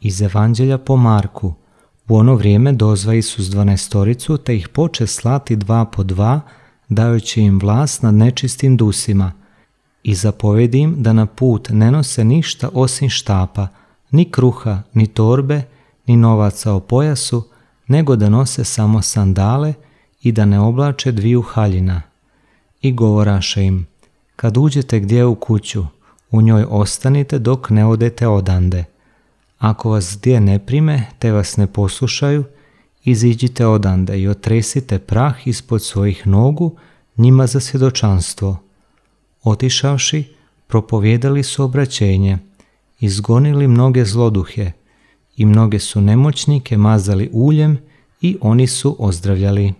Iz Evanđelja po Marku. U ono vrijeme dozva Isus dvanestoricu te ih poče slati dva po dva, dajući im vlast nad nečistim dusima. I zapovedi im da na put ne nose ništa osim štapa, ni kruha, ni torbe, ni novaca o pojasu, nego da nose samo sandale i da ne oblače dviju haljina. I govoraše im, kad uđete gdje u kuću, u njoj ostanite dok ne odete odande. Ako vas gdje ne prime, te vas ne poslušaju, iziđite odande i otresite prah ispod svojih nogu njima za svjedočanstvo. Otišavši, propovijedali su obraćenje, izgonili mnoge zloduhe i mnoge su nemoćnike mazali uljem i oni su ozdravljali.